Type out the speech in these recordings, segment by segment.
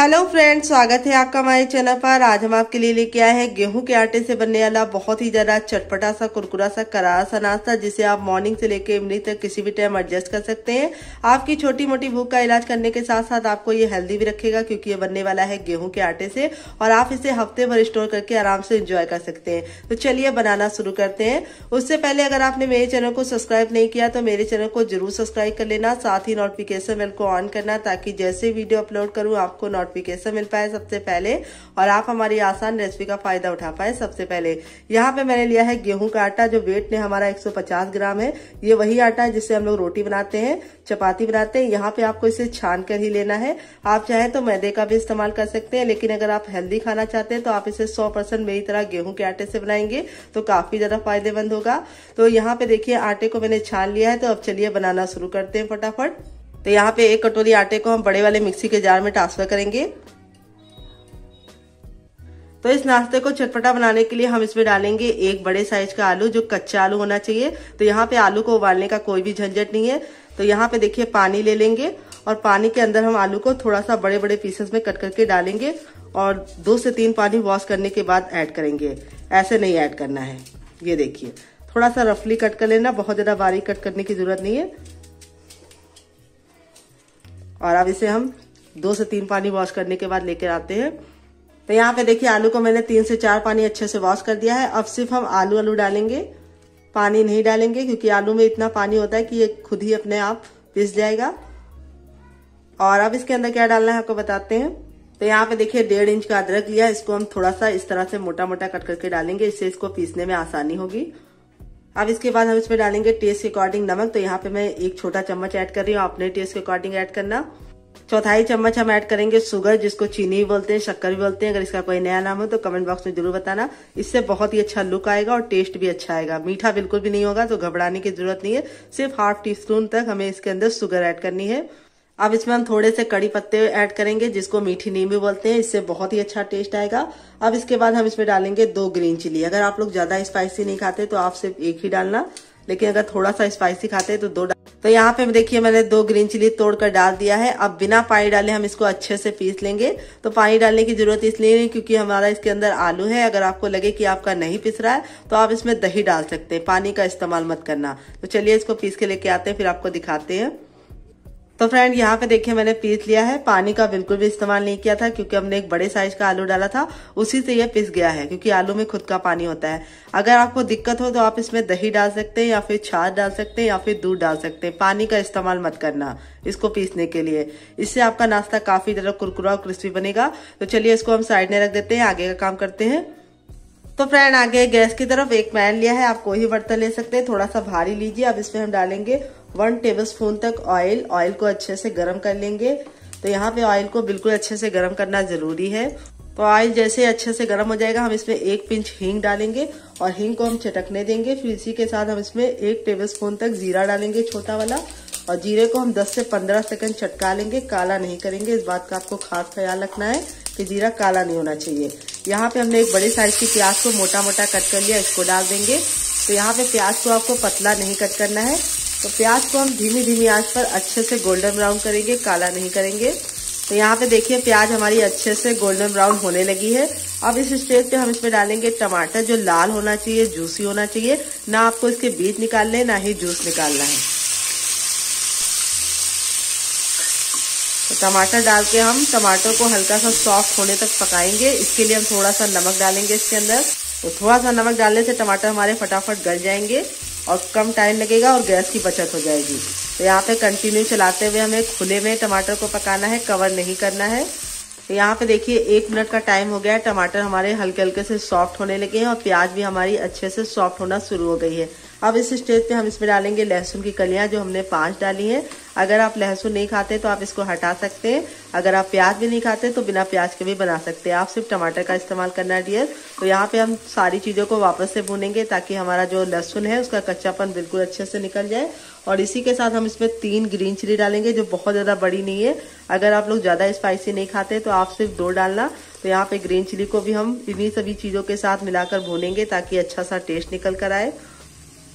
Hello friends, स्वागत है आपका हमारे चैनल पर। आज हम आपके लिए लेके आए हैं गेहूँ के आटे से बनने वाला बहुत ही ज़्यादा चटपटा सा, कुरकुरा सा करारा सा नाश्ता, जिसे आप मॉर्निंग से लेके इवनिंग तक किसी भी टाइम एडजस्ट कर सकते हैं। आपकी छोटी मोटी भूख का इलाज करने के साथ साथ आपको ये हेल्दी भी रखेगा, क्योंकि ये बनने वाला है गेहूँ के आटे से, और आप इसे हफ़्ते भर स्टोर करके आराम से इंजॉय कर सकते हैं। तो चलिए बनाना शुरू करते हैं। उससे पहले अगर आपने मेरे चैनल को सब्सक्राइब नहीं किया तो मेरे चैनल को ज़रूर सब्सक्राइब कर लेना, साथ ही नोटिफिकेशन बेल को ऑन करना, ताकि जैसे वीडियो अपलोड करूँ, आपको नोटिफिकेशन मिल पाए सबसे पहले और आप हमारी आसान रेसिपी का फ़ायदा उठा पाए सबसे पहले। यहाँ पे मैंने लिया है गेहूँ का आटा, जो वेट ने हमारा 150 ग्राम है। ये वही आटा है जिससे हम लोग रोटी बनाते हैं, चपाती बनाते हैं। यहाँ पे आपको इसे छान कर ही लेना है। आप चाहे तो मैदे का भी इस्तेमाल कर सकते हैं, लेकिन अगर आप हेल्दी खाना चाहते हैं तो आप इसे सौ मेरी तरह गेहूँ के आटे से बनाएँगे तो काफ़ी ज़्यादा फ़ायदेमंद होगा। तो यहाँ पे देखिए, आटे को मैंने छान लिया है तो अब चलिए बनाना शुरू करते हैं फटाफट। तो यहाँ पे एक कटोरी आटे को हम बड़े वाले मिक्सी के जार में ट्रांसफ़र करेंगे। तो इस नाश्ते को चटपटा बनाने के लिए हम इसमें डालेंगे एक बड़े साइज़ का आलू, जो कच्चा आलू होना चाहिए। तो यहाँ पे आलू को उबालने का कोई भी झंझट नहीं है। तो यहाँ पे देखिए पानी ले लेंगे और पानी के अंदर हम आलू को थोड़ा सा बड़े बड़े पीसेस में कट करके डालेंगे और दो से तीन पानी वॉश करने के बाद ऐड करेंगे। ऐसे नहीं ऐड करना है। ये देखिए थोड़ा सा रफली कट कर लेना, बहुत ज़्यादा बारीक कट करने की ज़रूरत नहीं है। और अब इसे हम दो से तीन पानी वॉश करने के बाद लेकर आते हैं। तो यहाँ पे देखिए आलू को मैंने तीन से चार पानी अच्छे से वॉश कर दिया है। अब सिर्फ़ हम आलू आलू डालेंगे, पानी नहीं डालेंगे, क्योंकि आलू में इतना पानी होता है कि ये खुद ही अपने आप पिस जाएगा। और अब इसके अंदर क्या डालना है आपको बताते हैं। तो यहाँ पे देखिए डेढ़ इंच का अदरक लिया, इसको हम थोड़ा सा इस तरह से मोटा मोटा कट करके डालेंगे, इससे इसको पीसने में आसानी होगी। अब इसके बाद हम इसमें डालेंगे टेस्ट के अकॉर्डिंग नमक। तो यहाँ पे मैं एक छोटा चम्मच ऐड कर रही हूँ। अपने टेस्ट के अकॉर्डिंग ऐड करना। चौथाई चम्मच हम ऐड करेंगे शुगर जिसको चीनी भी बोलते हैं, शक्कर भी बोलते हैं। अगर इसका कोई नया नाम हो तो कमेंट बॉक्स में ज़रूर बताना। इससे बहुत ही अच्छा लुक आएगा और टेस्ट भी अच्छा आएगा। मीठा बिल्कुल भी नहीं होगा तो घबराने की ज़रूरत नहीं है। सिर्फ़ हाफ़ टी स्पून तक हमें इसके अंदर शुगर ऐड करनी है। अब इसमें हम थोड़े से कड़ी पत्ते ऐड करेंगे, जिसको मीठी भी बोलते हैं। इससे बहुत ही अच्छा टेस्ट आएगा। अब इसके बाद हम इसमें डालेंगे दो ग्रीन चिली। अगर आप लोग ज़्यादा स्पाइसी नहीं खाते तो आप सिर्फ़ एक ही डालना। लेकिन अगर थोड़ा सा स्पाइसी खाते हैं तो दो तो यहाँ पे देखिए मैंने दो ग्रीन चिली तोड़कर डाल दिया है। अब बिना पानी डाले हम इसको अच्छे से पीस लेंगे। तो पानी डालने की ज़रूरत इसलिए नहीं, क्योंकि हमारा इसके अंदर आलू है। अगर आपको लगे कि आपका नहीं पिस रहा है तो आप इसमें दही डाल सकते हैं। पानी का इस्तेमाल मत करना। तो चलिए इसको पीस के लेके आते हैं, फिर आपको दिखाते हैं। तो फ्रेंड यहाँ पे देखिए मैंने पीस लिया है। पानी का बिल्कुल भी इस्तेमाल नहीं किया था, क्योंकि हमने एक बड़े साइज़ का आलू डाला था। उसी से ये पिस गया है, क्योंकि आलू में खुद का पानी होता है। अगर आपको दिक्कत हो तो आप इसमें दही डाल सकते हैं या फिर छाछ डाल सकते हैं या फिर दूध डाल सकते हैं। पानी का इस्तेमाल मत करना इसको पीसने के लिए। इससे आपका नाश्ता काफ़ी ज़्यादा कुरकुरा और क्रिस्पी बनेगा। तो चलिए इसको हम साइड में रख देते हैं, आगे का काम करते हैं। तो फ्रेंड आगे गैस की तरफ़ एक पैन लिया है, आप कोई भी बर्तन ले सकते हैं। थोड़ा सा भारी लीजिए, अब इसमें हम डालेंगे वन टेबल स्पून तक ऑयल ऑयल को अच्छे से गर्म कर लेंगे। तो यहाँ पे ऑयल को बिल्कुल अच्छे से गर्म करना ज़रूरी है। तो ऑयल जैसे अच्छे से गर्म हो जाएगा, हम इसमें एक पिंच हींग डालेंगे और हींग को हम चटकने देंगे। फिर इसी के साथ हम इसमें एक टेबल स्पून तक जीरा डालेंगे छोटा वाला और जीरे को हम 10 से 15 सेकंड चटका लेंगे। काला नहीं करेंगे, इस बात का आपको खास ख्याल रखना है कि जीरा काला नहीं होना चाहिए। यहाँ पे हमने एक बड़े साइज़ की प्याज को मोटा मोटा कट कर लिया, इसको डाल देंगे। तो यहाँ पे प्याज को आपको पतला नहीं कट करना है। तो प्याज को हम धीमी धीमी आँच पर अच्छे से गोल्डन ब्राउन करेंगे, काला नहीं करेंगे। तो यहाँ पे देखिए, प्याज हमारी अच्छे से गोल्डन ब्राउन होने लगी है। अब इस स्टेज पे हम इसमें डालेंगे टमाटर, जो लाल होना चाहिए, जूसी होना चाहिए। ना आपको इसके बीज निकालने, ना ही जूस निकालना है। तो टमाटर डाल के हम टमाटर को हल्का सा सॉफ्ट होने तक पकाएँगे। इसके लिए हम थोड़ा सा नमक डालेंगे इसके अंदर। तो थोड़ा सा नमक डालने से टमाटर हमारे फटाफट गल जाएँगे। और कम टाइम लगेगा और गैस की बचत हो जाएगी। तो यहाँ पे कंटिन्यू चलाते हुए हमें खुले में टमाटर को पकाना है कवर नहीं करना है। तो यहाँ पे देखिए, एक मिनट का टाइम हो गया है। टमाटर हमारे हल्के हल्के से सॉफ्ट होने लगे हैं और प्याज भी हमारी अच्छे से सॉफ्ट होना शुरू हो गई है। अब इस स्टेज पे हम इसमें डालेंगे लहसुन की कलियाँ जो हमने पाँच डाली हैं। अगर आप लहसुन नहीं खाते तो आप इसको हटा सकते हैं। अगर आप प्याज भी नहीं खाते तो बिना प्याज के भी बना सकते हैं। आप सिर्फ़ टमाटर का इस्तेमाल करना है डियर तो यहाँ पे हम सारी चीज़ों को वापस से भूनेंगे ताकि हमारा जो लहसुन है उसका कच्चापन बिल्कुल अच्छे से निकल जाए। और इसी के साथ हम इसमें तीन ग्रीन चिली डालेंगे, जो बहुत ज़्यादा बड़ी नहीं है। अगर आप लोग ज़्यादा स्पाइसी नहीं खाते तो आप सिर्फ़ दो डालना। तो यहाँ पे ग्रीन चिली को भी हम इन्हीं सभी चीज़ों के साथ मिलाकर भूनेंगे ताकि अच्छा सा टेस्ट निकल कर आए।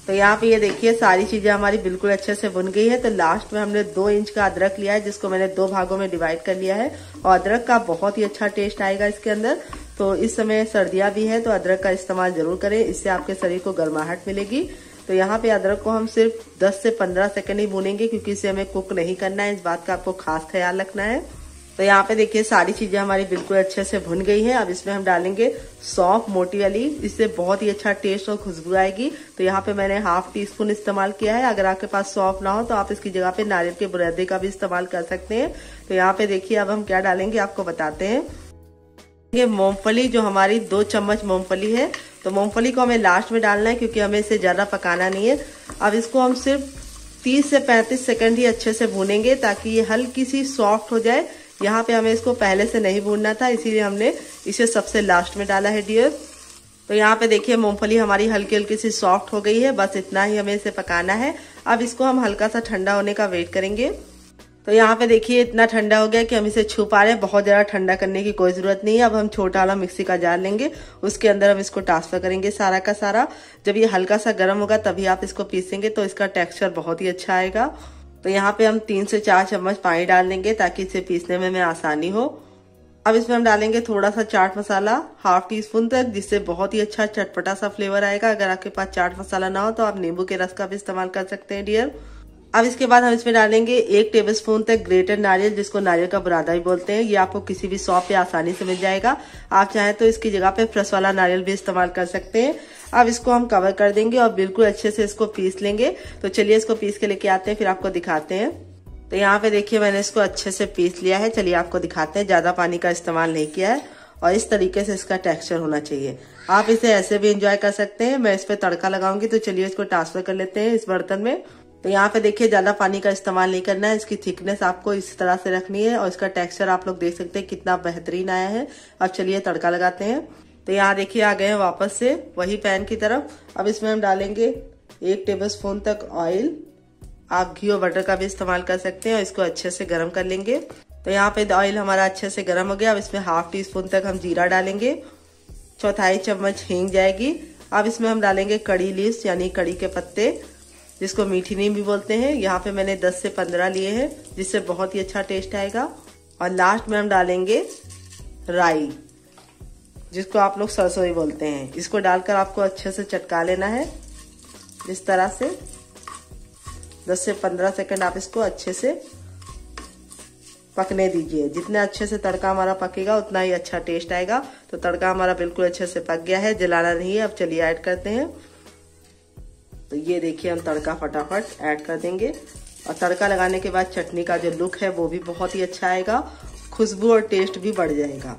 तो यहाँ पे ये देखिए, सारी चीज़ें हमारी बिल्कुल अच्छे से बुन गई है। तो लास्ट में हमने दो इंच का अदरक लिया है, जिसको मैंने दो भागों में डिवाइड कर लिया है। और अदरक का बहुत ही अच्छा टेस्ट आएगा इसके अंदर। तो इस समय सर्दियाँ भी है तो अदरक का इस्तेमाल ज़रूर करें। इससे आपके शरीर को गर्माहट मिलेगी। तो यहाँ पे अदरक को हम सिर्फ़ 10 से 15 सेकंड ही भूनेंगे, क्योंकि इसे हमें कुक नहीं करना है। इस बात का आपको खास ख्याल रखना है। तो यहाँ पे देखिए सारी चीज़ें हमारी बिल्कुल अच्छे से भुन गई हैं। अब इसमें हम डालेंगे सौंफ, मोटी वाली। इससे बहुत ही अच्छा टेस्ट और खुशबू आएगी। तो यहाँ पे मैंने हाफ़ टी स्पून इस्तेमाल किया है। अगर आपके पास सौंफ ना हो तो आप इसकी जगह पे नारियल के बुरदे का भी इस्तेमाल कर सकते हैं। तो यहाँ पे देखिए अब हम क्या डालेंगे, आपको बताते हैं। ये मूंगफली, जो हमारी दो चम्मच मूंगफली है। तो मूंगफली को हमें लास्ट में डालना है, क्योंकि हमें इसे ज़्यादा पकाना नहीं है। अब इसको हम सिर्फ़ 30 से 35 सेकंड ही अच्छे से भूनेंगे, ताकि ये हल्की सी सॉफ्ट हो जाए। यहाँ पे हमें इसको पहले से नहीं भूनना था, इसीलिए हमने इसे सबसे लास्ट में डाला है डियर तो यहाँ पे देखिए, मूंगफली हमारी हल्की हल्की सी सॉफ्ट हो गई है, बस इतना ही हमें इसे पकाना है। अब इसको हम हल्का सा ठंडा होने का वेट करेंगे। तो यहाँ पे देखिए, इतना ठंडा हो गया कि हम इसे छू पा रहे हैं, बहुत ज़्यादा ठंडा करने की कोई ज़रूरत नहीं है। अब हम छोटा वाला मिक्सी का जार लेंगे, उसके अंदर हम इसको ट्रांसफ़र करेंगे सारा का सारा। जब ये हल्का सा गर्म होगा, तभी आप इसको पीसेंगे तो इसका टेक्सचर बहुत ही अच्छा आएगा। तो यहाँ पे हम तीन से चार चम्मच पानी डाल देंगे ताकि इसे पीसने में हमें आसानी हो। अब इसमें हम डालेंगे थोड़ा सा चाट मसाला, हाफ़ टी स्पून तक, जिससे बहुत ही अच्छा चटपटा सा फ्लेवर आएगा। अगर आपके पास चाट मसाला ना हो तो आप नींबू के रस का भी इस्तेमाल कर सकते हैं, डियर। अब इसके बाद हम इसमें डालेंगे एक टेबल स्पून तक ग्रेटेड नारियल, जिसको नारियल का बुरादा भी बोलते हैं। ये आपको किसी भी शॉप पे आसानी से मिल जाएगा। आप चाहें तो इसकी जगह पे फ्रेश वाला नारियल भी इस्तेमाल कर सकते हैं। अब इसको हम कवर कर देंगे और बिल्कुल अच्छे से इसको पीस लेंगे। तो चलिए इसको पीस के लेके आते हैं, फिर आपको दिखाते हैं। तो यहाँ पे देखिए मैंने इसको अच्छे से पीस लिया है। चलिए आपको दिखाते हैं, ज़्यादा पानी का इस्तेमाल नहीं किया है और इस तरीके से इसका टेक्सचर होना चाहिए। आप इसे ऐसे भी इंजॉय कर सकते हैं। मैं इस पर तड़का लगाऊँगी तो चलिए इसको ट्रांसफ़र कर लेते हैं इस बर्तन में। तो यहाँ पे देखिए ज़्यादा पानी का इस्तेमाल नहीं करना है, इसकी थिकनेस आपको इस तरह से रखनी है और इसका टेक्सचर आप लोग देख सकते हैं कितना बेहतरीन आया है। अब चलिए तड़का लगाते हैं। तो यहाँ देखिए आ गए हैं वापस से वही पैन की तरफ़। अब इसमें हम डालेंगे एक टेबल स्पून तक ऑयल आप घी और बटर का भी इस्तेमाल कर सकते हैं और इसको अच्छे से गर्म कर लेंगे। तो यहाँ पे ऑयल हमारा अच्छे से गर्म हो गया। अब इसमें हाफ़ टी स्पून तक हम जीरा डालेंगे। चौथाई चम्मच हींग जाएगी। अब इसमें हम डालेंगे कड़ी लीव्स यानी कड़ी के पत्ते। जिसको मीठी नीम भी बोलते हैं। यहाँ पे मैंने 10 से 15 लिए हैं, जिससे बहुत ही अच्छा टेस्ट आएगा। और लास्ट में हम डालेंगे राई, जिसको आप लोग सरसों ही बोलते हैं। इसको डालकर आपको अच्छे से चटका लेना है। इस तरह से 10 से 15 सेकंड आप इसको अच्छे से पकने दीजिए। जितने अच्छे से तड़का हमारा पकेगा, उतना ही अच्छा टेस्ट आएगा। तो तड़का हमारा बिल्कुल अच्छे से पक गया है, जलाना नहीं है। अब चलिए ऐड करते हैं। तो ये देखिए हम तड़का फटाफट ऐड कर देंगे। और तड़का लगाने के बाद चटनी का जो लुक है, वो भी बहुत ही अच्छा आएगा। खुशबू और टेस्ट भी बढ़ जाएगा।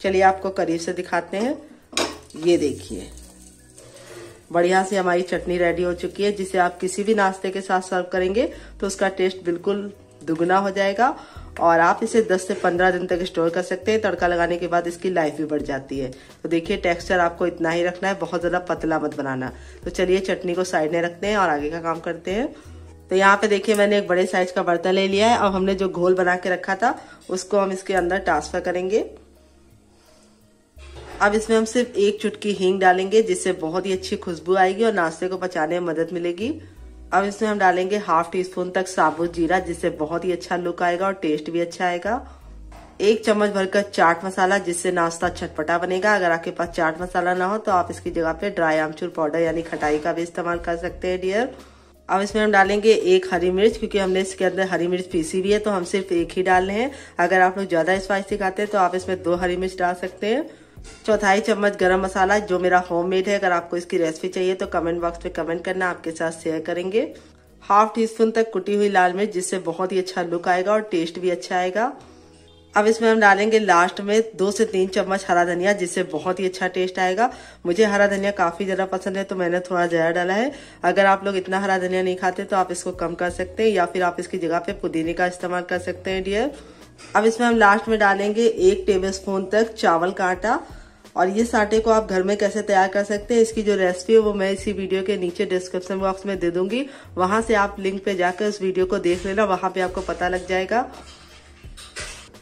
चलिए आपको करीब से दिखाते हैं। ये देखिए। बढ़िया से हमारी चटनी रेडी हो चुकी है, जिसे आप किसी भी नाश्ते के साथ सर्व करेंगे तो उसका टेस्ट बिल्कुल दुगना हो जाएगा। और आप इसे 10 से 15 दिन तक स्टोर कर सकते हैं। तड़का लगाने के बाद इसकी लाइफ भी बढ़ जाती है। तो देखिए, टेक्सचर आपको इतना ही रखना है। बहुत ज़्यादा पतला मत बनाना। तो चलिए, चटनी को साइड में रखते हैं और आगे का काम करते हैं। तो यहाँ पे देखिए, मैंने एक बड़े साइज़ का बर्तन ले लिया है। और हमने जो घोल बना के रखा था, उसको हम इसके अंदर ट्रांसफ़र करेंगे। अब इसमें हम सिर्फ़ एक चुटकी हींग डालेंगे, जिससे बहुत ही अच्छी खुशबू आएगी और नाश्ते को पचाने में मदद मिलेगी। अब इसमें हम डालेंगे हाफ़ टी स्पून तक साबुत जीरा, जिससे बहुत ही अच्छा लुक आएगा और टेस्ट भी अच्छा आएगा। एक चम्मच भरकर चाट मसाला, जिससे नाश्ता चटपटा बनेगा। अगर आपके पास चाट मसाला ना हो तो आप इसकी जगह पे ड्राई आमचूर पाउडर यानी खटाई का भी इस्तेमाल कर सकते हैं, डियर। अब इसमें हम डालेंगे एक हरी मिर्च, क्योंकि हमने इसके अंदर हरी मिर्च पीसी भी है तो हम सिर्फ़ एक ही डाल रहे हैं। अगर आप लोग ज़्यादा स्पाइसी खाते हैं तो आप इसमें दो हरी मिर्च डाल सकते हैं। चौथाई चम्मच गरम मसाला, जो मेरा होममेड है, अगर आपको इसकी रेसिपी चाहिए तो कमेंट बॉक्स में कमेंट करना, आपके साथ शेयर करेंगे। हाफ़ टी स्पून तक कुटी हुई लाल मिर्च, जिससे बहुत ही अच्छा लुक आएगा और टेस्ट भी अच्छा आएगा। अब इसमें हम डालेंगे लास्ट में दो से तीन चम्मच हरा धनिया, जिससे बहुत ही अच्छा टेस्ट आएगा। मुझे हरा धनिया काफ़ी ज़्यादा पसंद है तो मैंने थोड़ा ज़्यादा डाला है। अगर आप लोग इतना हरा धनिया नहीं खाते तो आप इसको कम कर सकते हैं, या फिर आप इसकी जगह पे पुदीने का इस्तेमाल कर सकते हैं डियर अब इसमें हम लास्ट में डालेंगे एक टेबल स्पून तक चावल का आटा और ये साटे को आप घर में कैसे तैयार कर सकते हैं, इसकी जो रेसिपी है वो मैं इसी वीडियो के नीचे डिस्क्रिप्शन बॉक्स में दे दूँगी। वहाँ से आप लिंक पे जाकर उस वीडियो को देख लेना, वहाँ पे आपको पता लग जाएगा।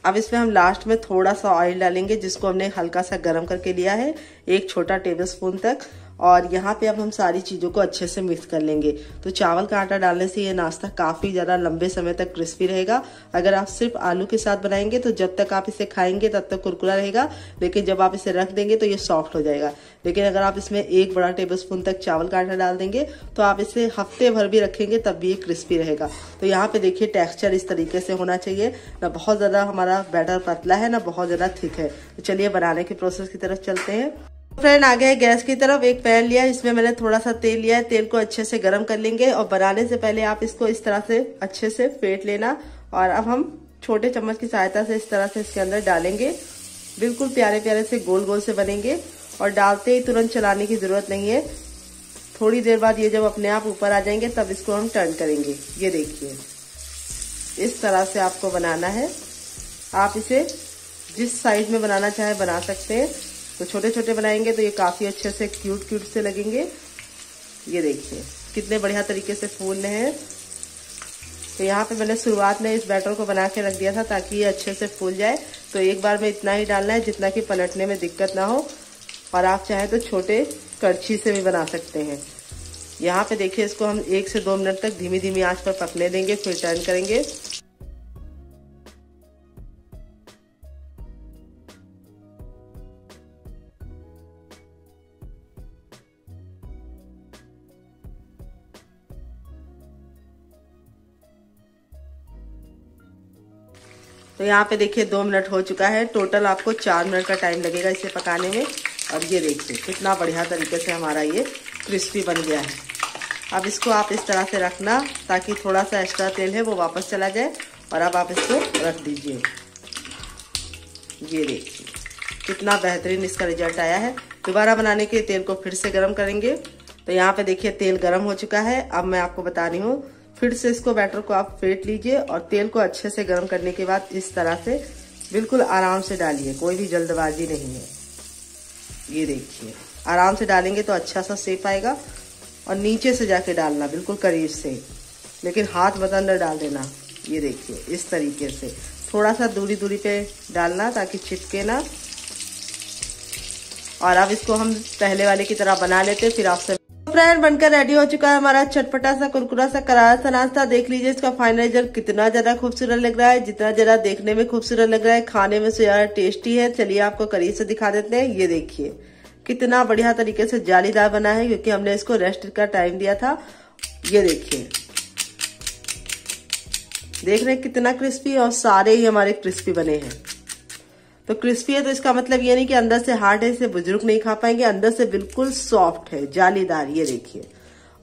अब इसमें हम लास्ट में थोड़ा सा ऑयल डालेंगे, जिसको हमने हल्का सा गर्म करके लिया है, एक छोटा टेबल स्पून तक। और यहाँ पे अब हम सारी चीज़ों को अच्छे से मिक्स कर लेंगे। तो चावल का आटा डालने से ये नाश्ता काफ़ी ज़्यादा लंबे समय तक क्रिस्पी रहेगा। अगर आप सिर्फ़ आलू के साथ बनाएँगे तो जब तक आप इसे खाएँगे तब तक कुरकुरा रहेगा, लेकिन जब आप इसे रख देंगे तो ये सॉफ्ट हो जाएगा। लेकिन अगर आप इसमें एक बड़ा टेबल स्पून तक चावल का आटा डाल देंगे तो आप इसे हफ़्ते भर भी रखेंगे तब भी ये क्रिस्पी रहेगा। तो यहाँ पे देखिए टेक्सचर इस तरीके से होना चाहिए। ना बहुत ज़्यादा हमारा बैटर पतला है, ना बहुत ज़्यादा थिक है। तो चलिए बनाने के प्रोसेस की तरफ़ चलते हैं। फ्रेंड आ गए गैस की तरफ़। एक पैन लिया इसमें मैंने थोड़ा सा तेल लिया है। तेल को अच्छे से गर्म कर लेंगे और बनाने से पहले आप इसको इस तरह से अच्छे से फेंट लेना। और अब हम छोटे चम्मच की सहायता से इस तरह से इसके अंदर डालेंगे। बिल्कुल प्यारे प्यारे से गोल गोल से बनेंगे। और डालते ही तुरंत चलाने की ज़रूरत नहीं है। थोड़ी देर बाद ये जब अपने आप ऊपर आ जाएँगे, तब इसको हम टर्न करेंगे। ये देखिए। इस तरह से आपको बनाना है। आप इसे जिस साइज़ में बनाना चाहे बना सकते हैं। तो छोटे छोटे बनाएँगे तो ये काफ़ी अच्छे से क्यूट क्यूट से लगेंगे। ये देखिए, कितने बढ़िया तरीके से फूल हैं। तो यहाँ पे मैंने शुरुआत में इस बैटर को बना के रख दिया था ताकि ये अच्छे से फूल जाए। तो एक बार में इतना ही डालना है जितना कि पलटने में दिक्कत ना हो। और आप चाहें तो छोटे करछी से भी बना सकते हैं। यहाँ पे देखिए, इसको हम एक से दो मिनट तक धीमी धीमी आँच पर पकने देंगे, फिर टर्न करेंगे। तो यहाँ पे देखिए दो मिनट हो चुका है। टोटल आपको चार मिनट का टाइम लगेगा इसे पकाने में। और ये देखिए, कितना बढ़िया तरीके से हमारा ये क्रिस्पी बन गया है। अब इसको आप इस तरह से रखना ताकि थोड़ा सा एक्स्ट्रा तेल है वो वापस चला जाए। और अब आप इसको रख दीजिए। ये देखिए, कितना बेहतरीन इसका रिज़ल्ट आया है। दोबारा बनाने के तेल को फिर से गर्म करेंगे। तो यहाँ पे देखिए तेल गर्म हो चुका है। अब मैं आपको बता रही हूँ फिर से इसको बैटर को आप फेंट लीजिए और तेल को अच्छे से गर्म करने के बाद इस तरह से बिल्कुल आराम से डालिए, कोई भी जल्दबाजी नहीं है। ये देखिए, आराम से डालेंगे तो अच्छा सा सेप आएगा और नीचे से जाके डालना, बिल्कुल करीब से। लेकिन हाथ मत अंदर डाल देना, ये देखिए, इस तरीके से। थोड़ा सा दूरी दूरी पे डालना ताकि चिपके ना। और अब इसको हम पहले वाले की तरह बना लेते, फिर आपसे फ्रेंड बनकर रेडी हो चुका है। हमारा चटपटा सा, कुरकुरा सा करारा सा नाश्ता देख लीजिए। इसका फाइनल रिज़ल्ट कितना ज़्यादा खूबसूरत लग रहा है। जितना ज़्यादा देखने में खूबसूरत लग रहा है, खाने में से ज़्यादा टेस्टी है। चलिए आपको करीब से दिखा देते हैं। ये देखिए, कितना बढ़िया तरीके से जालीदार बना है, क्योंकि हमने इसको रेस्ट का टाइम दिया था। ये देखिए, देख रहे कितना क्रिस्पी और सारे ही हमारे क्रिस्पी बने हैं। तो क्रिस्पी है तो इसका मतलब ये नहीं कि अंदर से हार्ड है, इसे बुज़ुर्ग नहीं खा पाएँगे, अंदर से बिल्कुल सॉफ्ट है, जालीदार, ये देखिए।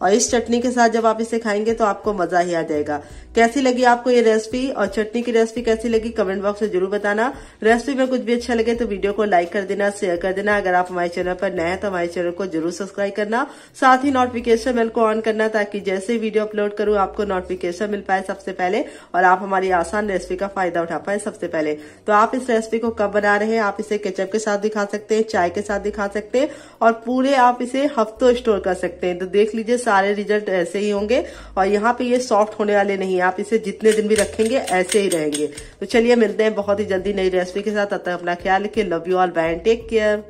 और इस चटनी के साथ जब आप इसे खाएँगे तो आपको मज़ा ही आ जाएगा। कैसी लगी आपको ये रेसिपी और चटनी की रेसिपी कैसी लगी? कमेंट बॉक्स में ज़रूर बताना। रेसिपी में कुछ भी अच्छा लगे तो वीडियो को लाइक कर देना शेयर कर देना। अगर आप हमारे चैनल पर नए हैं तो हमारे चैनल को ज़रूर सब्सक्राइब करना। साथ ही नोटिफिकेशन बेल को ऑन करना ताकि जैसे वीडियो अपलोड करूँ, आपको नोटिफिकेशन मिल पाए सबसे पहले और आप हमारी आसान रेसिपी का फ़ायदा उठा पाए सबसे पहले। तो आप इस रेसिपी को कब बना रहे हैं? आप इसे केचप के साथ दिखा सकते हैं, चाय के साथ दिखा सकते हैं और पूरे आप इसे हफ्तों स्टोर कर सकते हैं। तो देख लीजिए सारे रिज़ल्ट ऐसे ही होंगे और यहाँ पे ये सॉफ्ट होने वाले नहीं आप इसे जितने दिन भी रखेंगे, ऐसे ही रहेंगे। तो चलिए मिलते हैं बहुत ही जल्दी नई रेसिपी के साथ। तब तक अपना ख्याल रखिए। Love you all bye take care